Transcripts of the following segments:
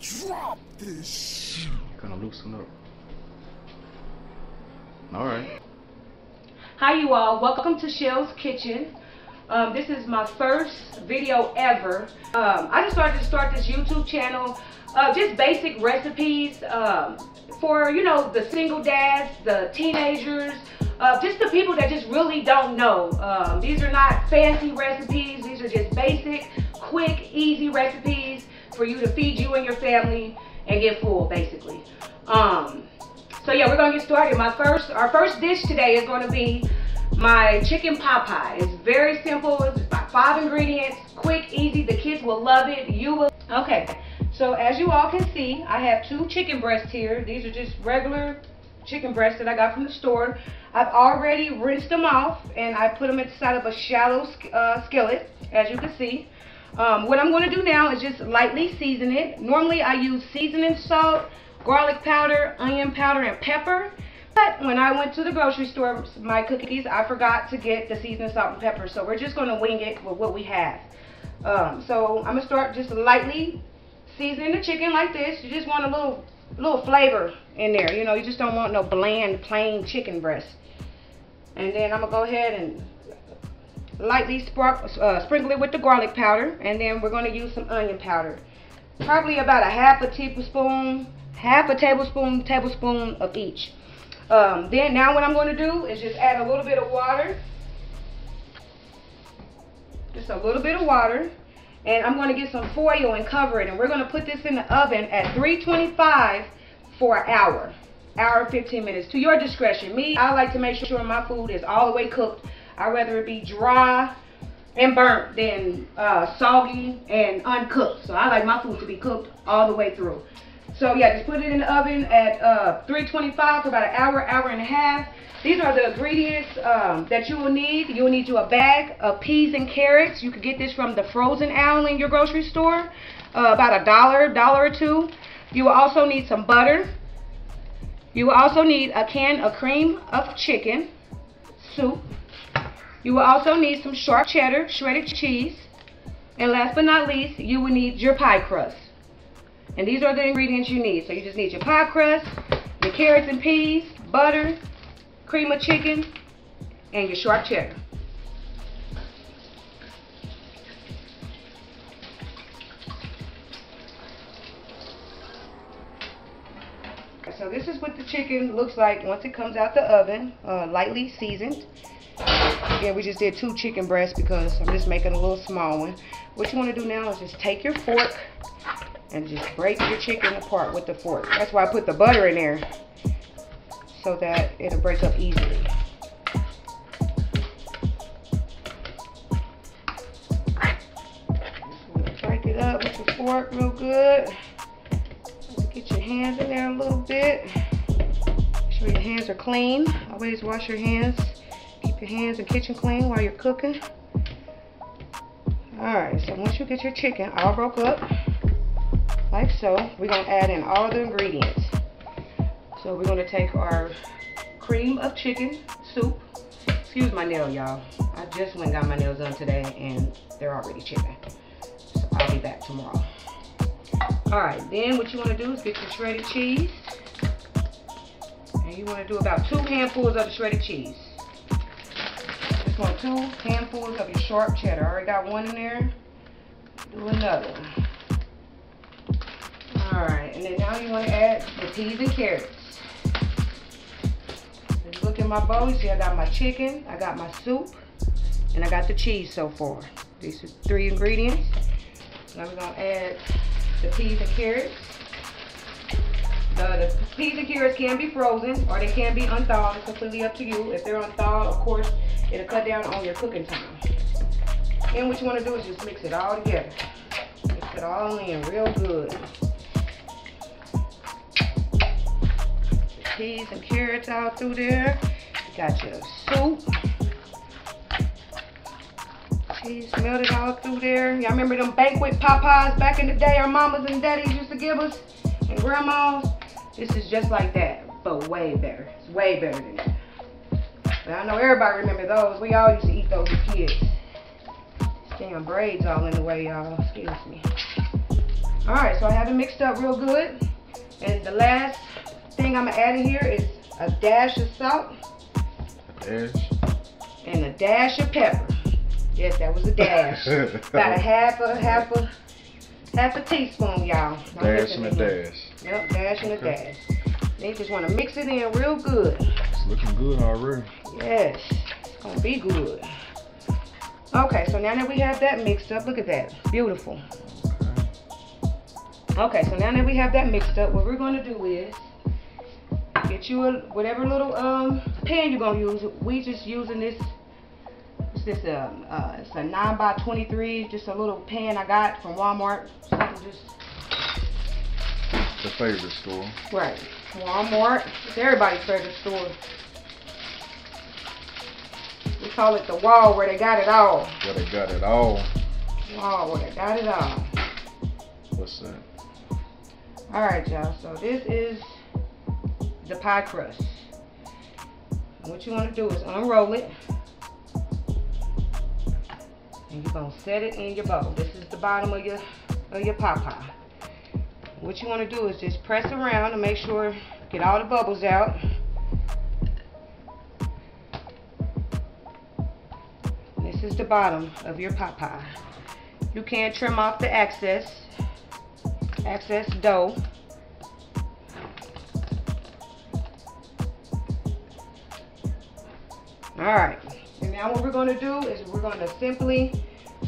Drop this shit. Gonna loosen up. Alright. Hi you all, welcome to Chell's Kitchen. Um, this is my first video ever. Um, I just started to start this YouTube channel, uh, just basic recipes um, for, you know, the single dads, the teenagers, uh, just the people that just really don't know. Um, these are not fancy recipes, these are just basic, quick, easy recipes for you to feed you and your family and get full, basically. Um, so yeah, we're gonna get started. My first, our first dish today is gonna be my chicken pot pie. It's very simple. It's about five ingredients, quick, easy. The kids will love it. You will. Okay, so as you all can see, I have two chicken breasts here. These are just regular chicken breasts that I got from the store. I've already rinsed them off and I put them inside of a shallow uh, skillet, as you can see. Um, what I'm going to do now is just lightly season it. Normally I use seasoning salt, garlic powder, onion powder, and pepper. But when I went to the grocery store, my cookies, I forgot to get the seasoning salt and pepper. So we're just going to wing it with what we have. Um, so I'm going to start just lightly seasoning the chicken like this. You just want a little little flavor in there. You know, you just don't want no bland, plain chicken breast. And then I'm going to go ahead and lightly uh, sprinkle it with the garlic powder. And then we're going to use some onion powder. Probably about a half a tablespoon, half a tablespoon, tablespoon of each. Um, then now what I'm going to do is just add a little bit of water. Just a little bit of water. And I'm going to get some foil and cover it. And we're going to put this in the oven at 325 for an hour. Hour 15 minutes. To your discretion. Me, I like to make sure my food is all the way cooked. I'd rather it be dry and burnt than uh, soggy and uncooked. So I like my food to be cooked all the way through. So yeah, just put it in the oven at uh, 325 for about an hour, hour and a half. These are the ingredients um, that you will need. You will need you a bag of peas and carrots. You could get this from the frozen aisle in your grocery store. Uh, about a dollar, dollar or two. You will also need some butter. You will also need a can of cream of chicken soup. You will also need some sharp cheddar, shredded cheese. And last but not least, you will need your pie crust. And these are the ingredients you need. So you just need your pie crust, your carrots and peas, butter, cream of chicken, and your sharp cheddar. So this is what the chicken looks like once it comes out the oven, uh, lightly seasoned. Again, we just did two chicken breasts because I'm just making a little small one. What you want to do now is just take your fork and just break your chicken apart with the fork. That's why I put the butter in there so that it'll break up easily. Break it up with your fork real good. Get your hands in there a little bit. Make sure your hands are clean. Always wash your hands. Keep your hands and kitchen clean while you're cooking. Alright, so once you get your chicken all broke up, like so, we're going to add in all the ingredients. So we're going to take our cream of chicken soup. Excuse my nail, y'all. I just went and got my nails done today, and they're already chipping. So I'll be back tomorrow. Alright, then what you want to do is get your shredded cheese. And you want to do about two handfuls of the shredded cheese. Just want two handfuls of your sharp cheddar. I already got one in there. Do another. Alright, and then now you want to add the peas and carrots. Just look at my bowl. You see I got my chicken, I got my soup, and I got the cheese so far. These are three ingredients. Now we're going to add the peas and carrots. The, the, peas and carrots can be frozen or they can be unthawed. It's completely up to you. If they're unthawed, of course, it'll cut down on your cooking time. And what you want to do is just mix it all together. Mix it all in real good. Peas and carrots all through there. You got your soup. Cheese melted all through there. Y'all remember them banquet pot pies back in the day our mamas and daddies used to give us? And grandmas? This is just like that, but way better. It's way better than that. But I know everybody remember those. We all used to eat those as kids. Damn braids all in the way, y'all. Excuse me. All right, so I have it mixed up real good. And the last thing I'm gonna add in here is a dash of salt. A dash. And a dash of pepper. Yes, that was a dash. About a half a half a half a teaspoon, y'all. Dash and a dash. Yep, dash and okay. a dash. Then you just want to mix it in real good. It's looking good already. Yes, it's gonna be good. Okay, so now that we have that mixed up, look at that, beautiful. Okay, so now that we have that mixed up, what we're gonna do is get you a whatever little um pan you're gonna use. We just using this. It's this um uh, it's a nine by twenty three, just a little pan I got from Walmart. So just the favorite store. Right, Walmart. It's everybody's favorite store. Call it the wall where they got it all. Where they got it all. Wall where they got it all. What's that? Alright, y'all. So this is the pie crust. What you want to do is unroll it. And you're going to set it in your bowl. This is the bottom of your, of your pie pie. What you want to do is just press around to make sure, get all the bubbles out. Is the bottom of your pie pie. You can trim off the excess excess dough. Alright, and now what we're going to do is we're going to simply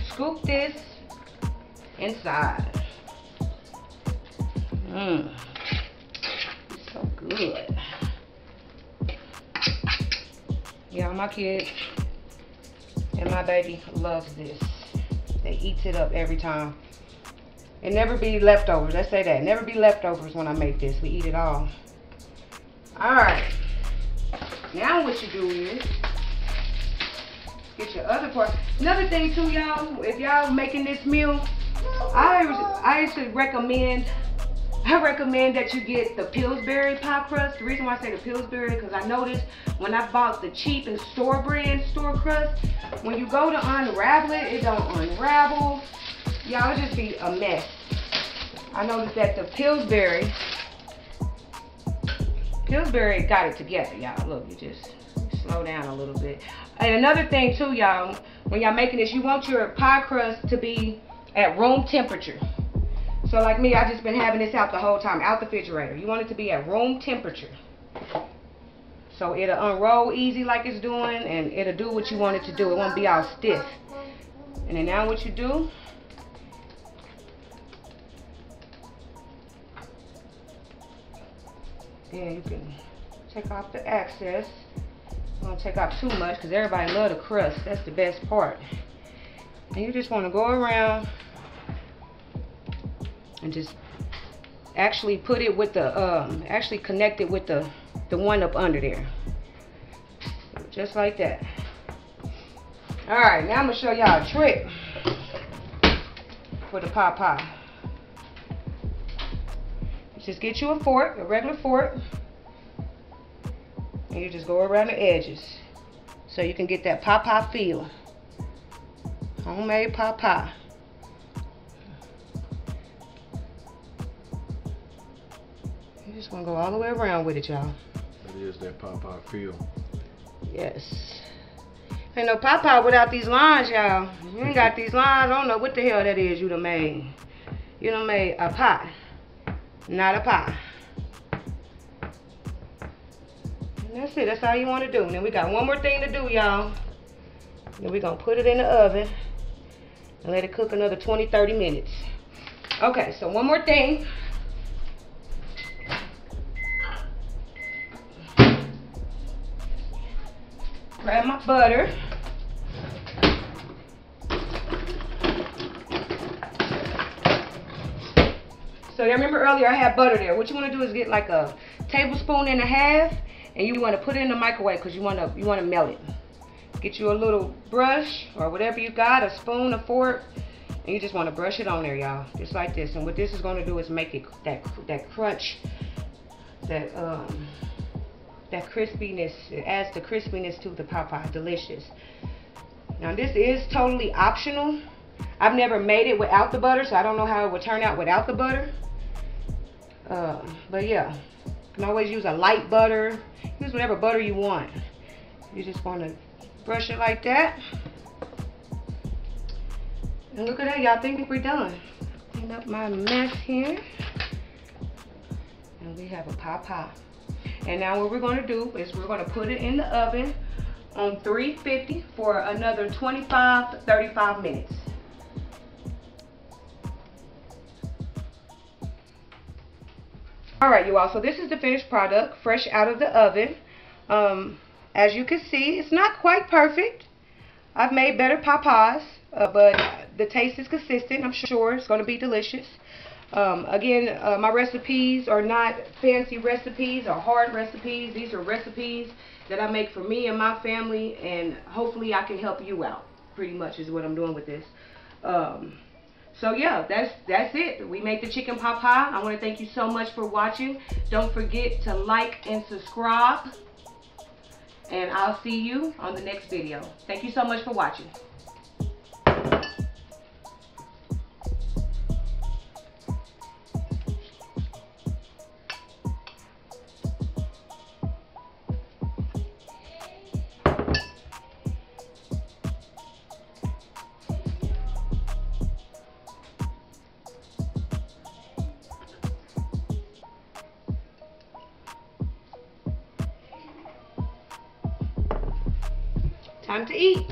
scoop this inside. Mmm, so good. Yeah, my kid and my baby loves this. They eats it up every time. It never be leftovers. Let's say that. Never be leftovers when I make this. We eat it all. Alright. Now what you do is get your other part. Another thing too, y'all, if y'all making this meal, I I should recommend I recommend that you get the Pillsbury pie crust. The reason why I say the Pillsbury, because I noticed when I bought the cheap and store brand store crust, when you go to unravel it, it don't unravel. Y'all, just be a mess. I noticed that the Pillsbury, Pillsbury got it together, y'all. Look, you just slow down a little bit. And another thing too, y'all, when y'all making this, you want your pie crust to be at room temperature. So like me, I've just been having this out the whole time, out the refrigerator. You want it to be at room temperature. So it'll unroll easy like it's doing, and it'll do what you want it to do. It won't be all stiff. And then now what you do, then you can take off the excess. Don't take off too much because everybody love the crust. That's the best part. And you just want to go around and just actually put it with the um, actually connect it with the the one up under there. Just like that. All right, now I'm gonna show y'all a trick for the pie pie. Just get you a fork, a regular fork, and you just go around the edges so you can get that pie pie feel. Homemade pie pie. Just gonna go all the way around with it, y'all. That is that pie feel. Yes. Ain't no pie without these lines, y'all. You ain't got these lines, I don't know what the hell that is you done made. You done made a pie not a pie. And that's it. That's all you want to do. And then we got one more thing to do, y'all. Then we're going to put it in the oven and let it cook another 20, 30 minutes. Okay, so one more thing. Grab my butter. So remember earlier I had butter there. What you want to do is get like a tablespoon and a half, and you want to put it in the microwave because you want to you want to melt it. Get you a little brush or whatever you got, a spoon, a fork, and you just want to brush it on there, y'all, just like this. And what this is going to do is make it that that crunch, that um, that crispiness. It adds the crispiness to the pie. Delicious. Now this is totally optional. I've never made it without the butter, so I don't know how it would turn out without the butter. Uh, but yeah, you can always use a light butter. Use whatever butter you want. You just want to brush it like that. And look at that, y'all think we're done. Clean up my mess here. And we have a pie pie. And now what we're gonna do is we're gonna put it in the oven on 350 for another 25 to 35 minutes. All right, you all, so this is the finished product, fresh out of the oven. Um, as you can see, it's not quite perfect. I've made better pie pies, uh, but the taste is consistent. I'm sure it's going to be delicious. Um, again, uh, my recipes are not fancy recipes or hard recipes. These are recipes that I make for me and my family, and hopefully I can help you out. Pretty much is what I'm doing with this. Um, so yeah, that's that's it. We made the chicken pot pie. I want to thank you so much for watching. Don't forget to like and subscribe. And I'll see you on the next video. Thank you so much for watching. Time to eat.